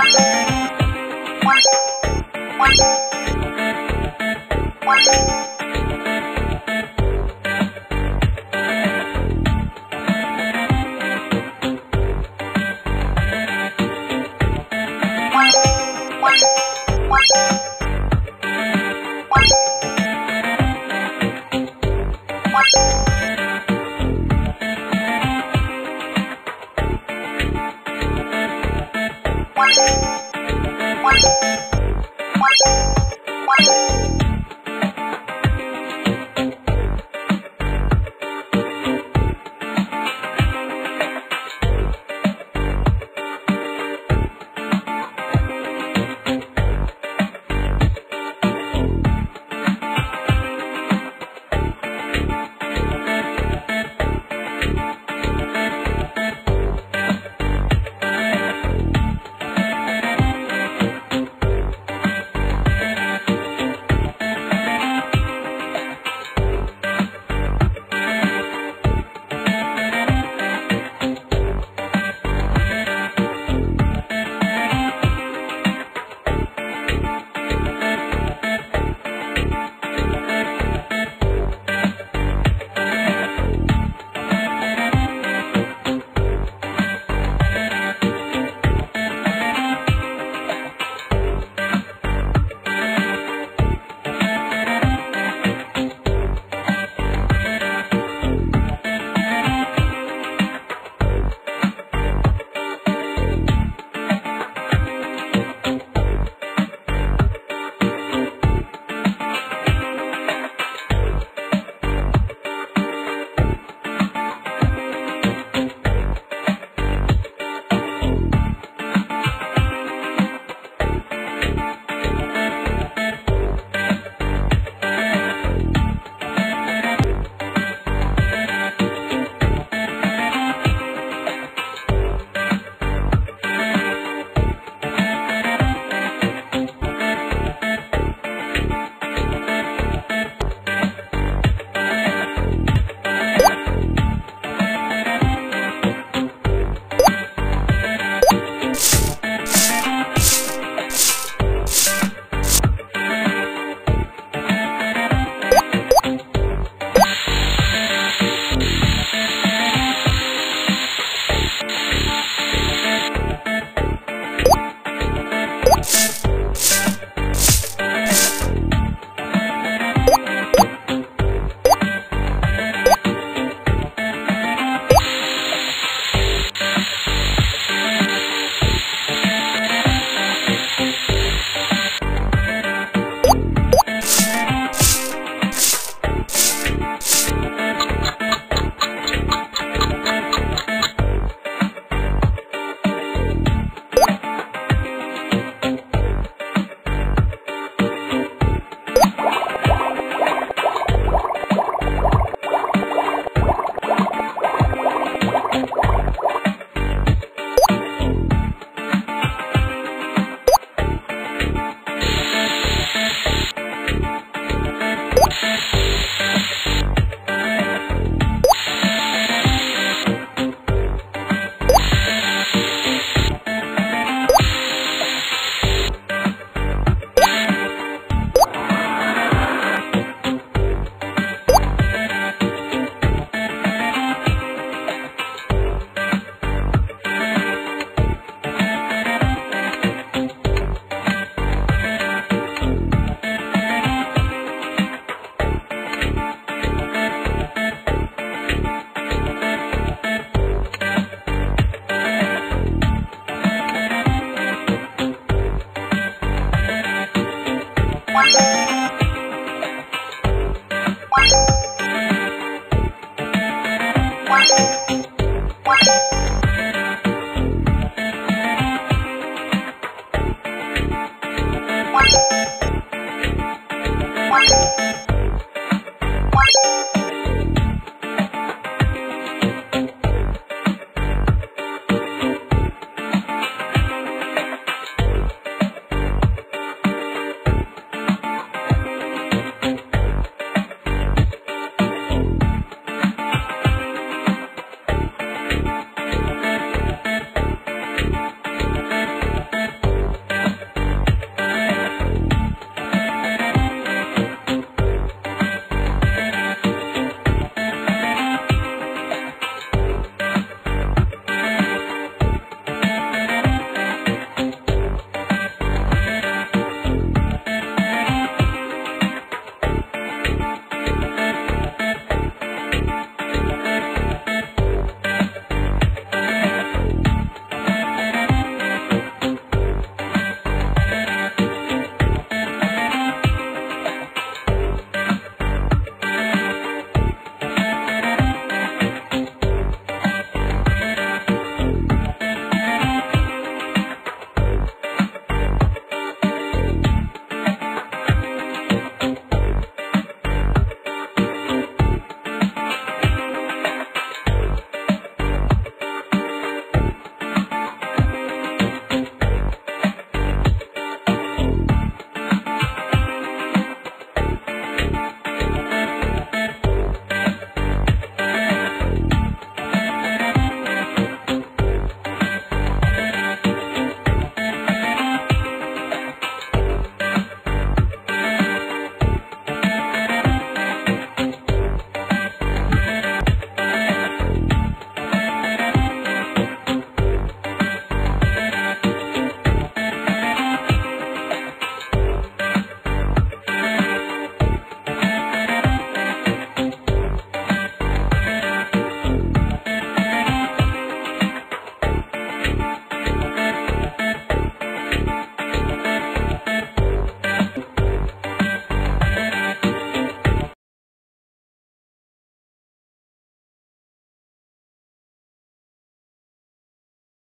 Thank you. Bye.